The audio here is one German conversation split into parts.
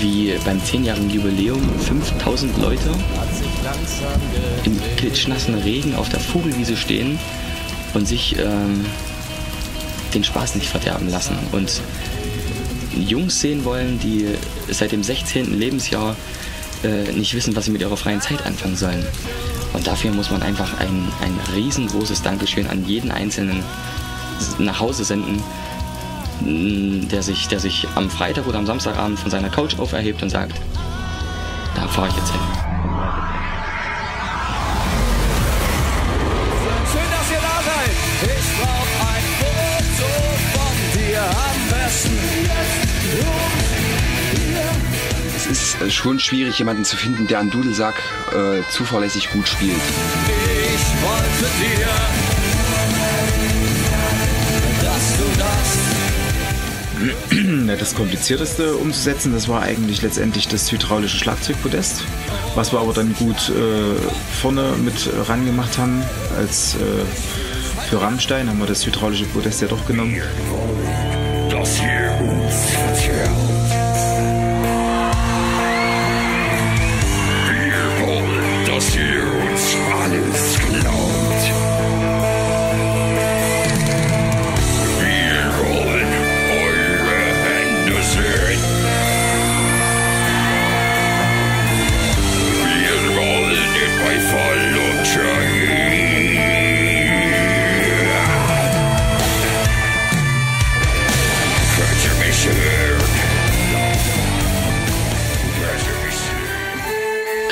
wie beim 10-jährigen Jubiläum 5000 Leute im klitschnassen Regen auf der Vogelwiese stehen und sich ähm, den Spaß nicht verderben lassen und Jungs sehen wollen, die seit dem 16. Lebensjahr äh, nicht wissen, was sie mit ihrer freien Zeit anfangen sollen. Und dafür muss man einfach ein, ein riesengroßes Dankeschön an jeden Einzelnen nach Hause senden, der sich, der sich am Freitag oder am Samstagabend von seiner Couch auferhebt und sagt, da fahre ich jetzt hin. Schön, dass ihr da seid. Ich brauch ein Foto von dir am besten. Es ist äh, schon schwierig, jemanden zu finden, der an Dudelsack äh, zuverlässig gut spielt. Ich wollte dir, das komplizierteste umzusetzen, das war eigentlich letztendlich das hydraulische Schlagzeugpodest, was wir aber dann gut äh, vorne mit rangemacht haben. Als äh, für Rammstein haben wir das hydraulische Podest ja doch genommen. das hier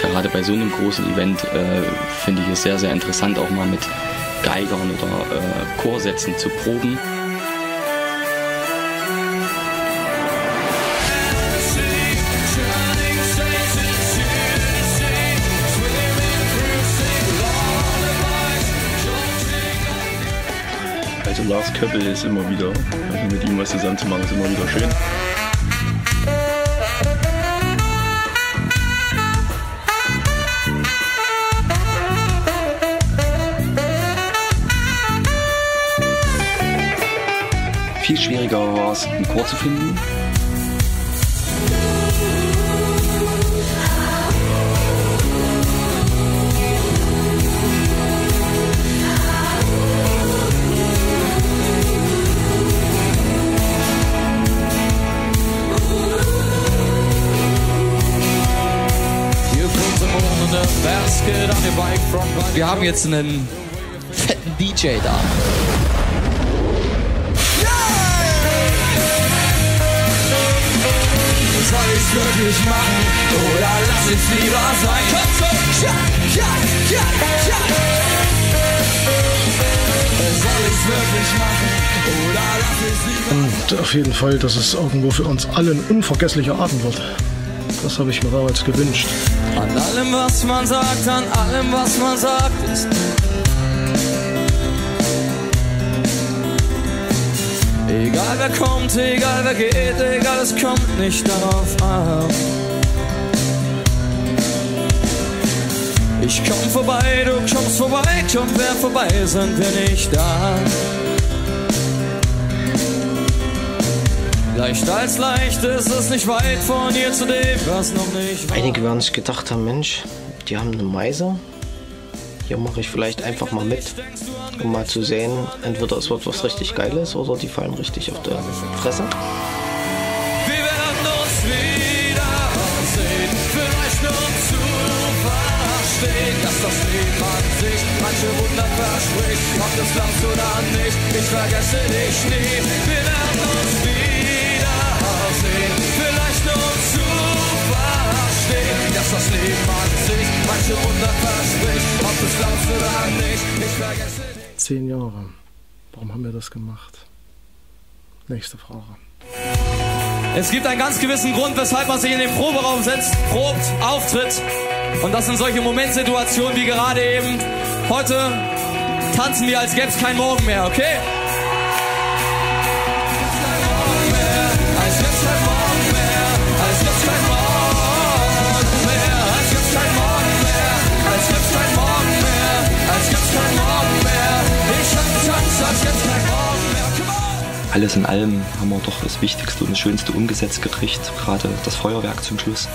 Gerade bei so einem großen Event äh, finde ich es sehr, sehr interessant, auch mal mit Geigern oder äh, Chorsätzen zu proben. Also Lars Köppel ist immer wieder, also mit ihm was zusammen zu machen, ist immer wieder schön. Viel schwieriger war es, einen Chor zu finden. Wir haben jetzt einen fetten DJ da. Ich's wirklich machen oder lass ich's lieber sein? Komm schon, ja, ja, ja, ja. Soll ich's wirklich machen oder lass ich's lieber Und auf jeden Fall, dass es irgendwo für uns alle ein unvergesslicher Abend wird. Das habe ich mir damals gewünscht. An allem, was man sagt, an allem, was man sagt, ist Egal wer kommt, egal wer geht, egal, es kommt nicht darauf an. Ich komm vorbei, du kommst vorbei, kommt wer vorbei, sind wir nicht da. Leicht als leicht ist es nicht weit von hier zu dem, was noch nicht war. Einige werden sich gedacht haben, Mensch, die haben eine Meise. Hier mache ich vielleicht einfach mal mit, um mal zu sehen, entweder es wird was richtig Geiles oder die fallen richtig auf der Fresse. Dass das Leben an sich manche Wunder verspricht. Ob du es glaubst oder nicht, ich vergesse dich nie. Wir werden uns wiedersehen, vielleicht nur zu dass das Leben an sich manche Wunder verspricht. Ob du es glaubst oder nicht, ich vergesse dich Zehn Jahre. Warum haben wir das gemacht? Nächste Frage. Es gibt einen ganz gewissen Grund, weshalb man sich in den Proberaum setzt, probt, auftritt. Und das sind solche Momentsituationen wie gerade eben. Heute tanzen wir, als gäbe es keinen Morgen mehr, okay? Alles in allem haben wir doch das Wichtigste und das Schönste umgesetzt gekriegt. Gerade das Feuerwerk zum Schluss.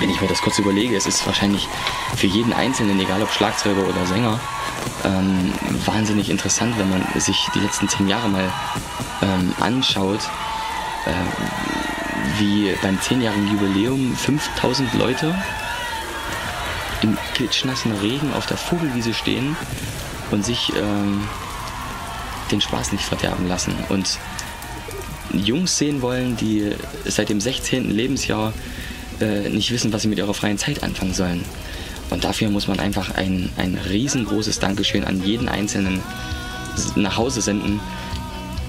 Wenn ich mir das kurz überlege, es ist wahrscheinlich für jeden Einzelnen, egal ob Schlagzeuger oder Sänger, ähm, wahnsinnig interessant, wenn man sich die letzten zehn Jahre mal ähm, anschaut, äh, wie beim zehnjährigen Jubiläum 5000 Leute im klitschnassen Regen auf der Vogelwiese stehen und sich ähm, den Spaß nicht verderben lassen. Und Jungs sehen wollen, die seit dem 16. Lebensjahr äh, nicht wissen, was sie mit ihrer freien Zeit anfangen sollen. Und dafür muss man einfach ein, ein riesengroßes Dankeschön an jeden Einzelnen nach Hause senden,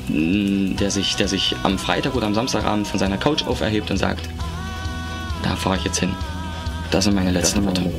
der sich, der sich am Freitag oder am Samstagabend von seiner Couch auferhebt und sagt, da fahre ich jetzt hin. Das sind meine letzten Worte.